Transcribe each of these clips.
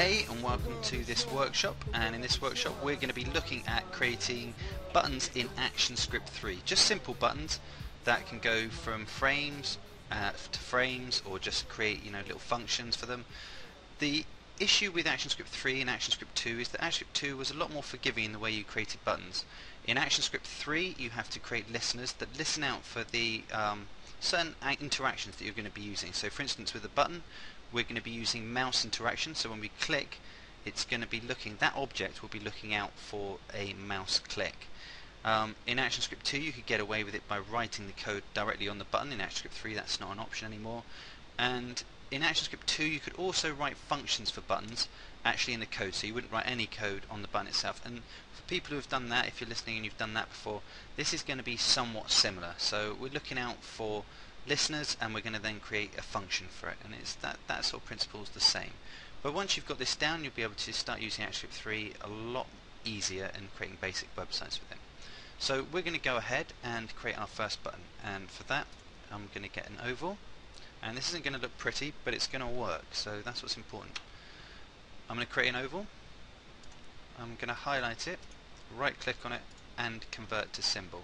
And welcome to this workshop. And in this workshop we're going to be looking at creating buttons in ActionScript 3 just simple buttons that can go from frames uh, to frames or just create you know little functions for them. The issue with ActionScript 3 and ActionScript 2 is that ActionScript 2 was a lot more forgiving in the way you created buttons. In ActionScript 3 you have to create listeners that listen out for the um, certain interactions that you're going to be using. So for instance with a button we're going to be using mouse interaction. So when we click it's going to be looking that object will be looking out for a mouse click. Um, in ActionScript 2 you could get away with it by writing the code directly on the button. In ActionScript 3 that's not an option anymore. And in ActionScript 2 you could also write functions for buttons actually in the code. So you wouldn't write any code on the button itself. And for people who have done that if you're listening and you've done that before this is going to be somewhat similar. So we're looking out for listeners and we're going to then create a function for it and it's that, that sort of principle is the same. But once you've got this down you'll be able to start using ActionScript 3 a lot easier and creating basic websites with it. So we're going to go ahead and create our first button and for that I'm going to get an oval and this isn't going to look pretty but it's going to work so that's what's important. I'm going to create an oval I'm going to highlight it right click on it and convert to symbol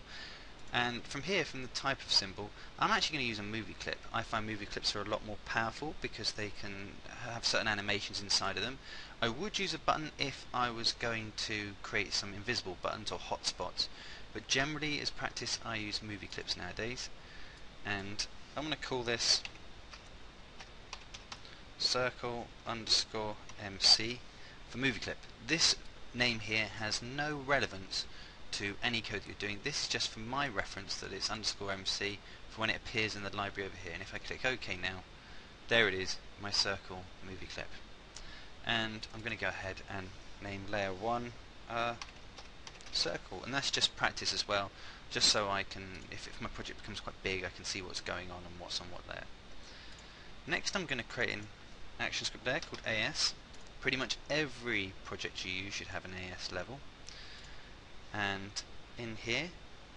and from here, from the type of symbol, I'm actually going to use a movie clip. I find movie clips are a lot more powerful because they can have certain animations inside of them. I would use a button if I was going to create some invisible buttons or hotspots, but generally as practice I use movie clips nowadays. And I'm going to call this circle underscore MC for movie clip. This name here has no relevance to any code that you're doing. This is just for my reference that it's underscore MC for when it appears in the library over here. And if I click OK now, there it is, my circle movie clip. And I'm going to go ahead and name layer 1 uh, circle. And that's just practice as well, just so I can, if, if my project becomes quite big, I can see what's going on and what's on what layer. Next I'm going to create an action script layer called AS. Pretty much every project you use should have an AS level and in here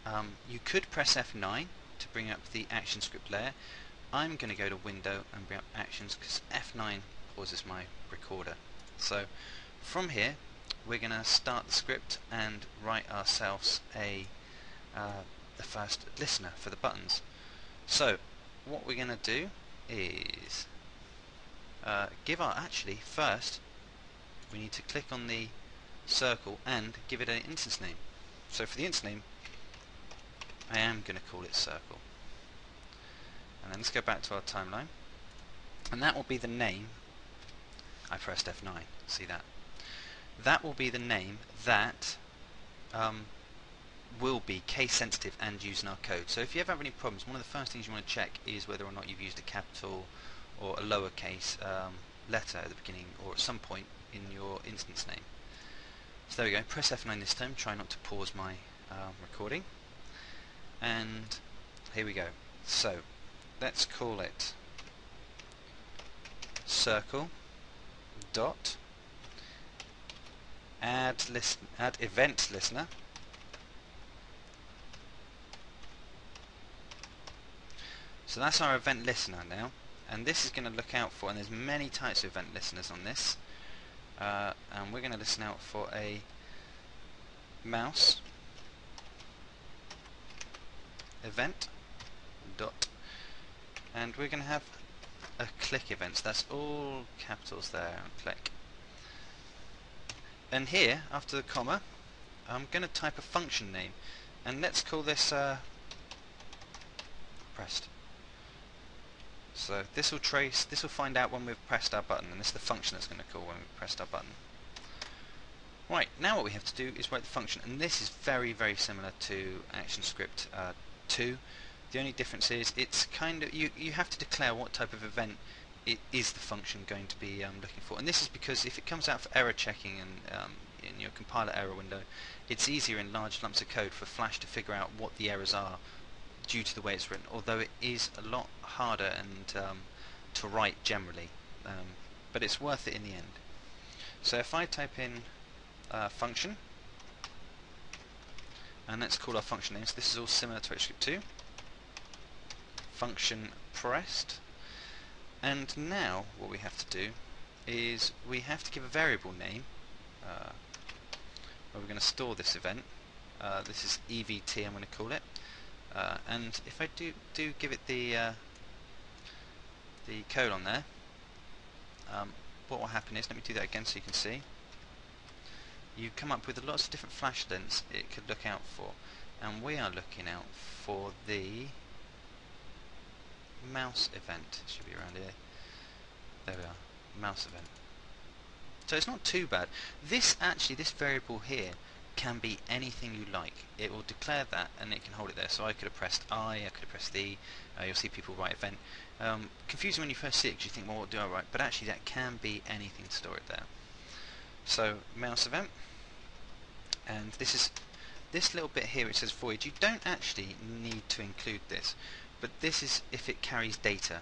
um, you could press F9 to bring up the ActionScript layer. I'm going to go to window and bring up actions because F9 pauses my recorder. So from here we're going to start the script and write ourselves a uh, the first listener for the buttons. So what we're going to do is uh, give our actually first we need to click on the circle and give it an instance name so for the instance name, I am going to call it circle. And then let's go back to our timeline. And that will be the name. I pressed F9. See that? That will be the name that um, will be case sensitive and used in our code. So if you ever have any problems, one of the first things you want to check is whether or not you've used a capital or a lowercase um, letter at the beginning or at some point in your instance name. So there we go, press F9 this time, try not to pause my um, recording. And here we go. So, let's call it circle dot add listen add event listener. So that's our event listener now. And this is going to look out for and there's many types of event listeners on this uh, and we're going to listen out for a mouse. Event dot. And we're going to have a click event. So that's all capitals there click. And here after the comma I'm going to type a function name. And let's call this uh, pressed so this will trace, this will find out when we've pressed our button, and this is the function that's going to call when we've pressed our button. Right, now what we have to do is write the function, and this is very, very similar to ActionScript uh, 2. The only difference is it's kind of, you, you have to declare what type of event it is the function going to be um, looking for. And this is because if it comes out for error checking um, in your compiler error window, it's easier in large lumps of code for Flash to figure out what the errors are due to the way it's written, although it is a lot harder and um, to write generally, um, but it's worth it in the end. So if I type in uh, function, and let's call our function names, this is all similar to ActionScript 2, function pressed, and now what we have to do is we have to give a variable name uh, where we're going to store this event. Uh, this is EVT I'm going to call it. Uh, and if I do do give it the uh, the code on there, um, what will happen is, let me do that again so you can see, you come up with lots of different flash lengths it could look out for. And we are looking out for the mouse event. Should be around here. There we are, mouse event. So it's not too bad. This actually, this variable here, can be anything you like. It will declare that and it can hold it there. So I could have pressed I, I could have pressed the. Uh, you'll see people write event. Um, confusing when you first see it because you think, well, what do I write? But actually, that can be anything to store it there. So mouse event, and this is this little bit here. It says void. You don't actually need to include this, but this is if it carries data.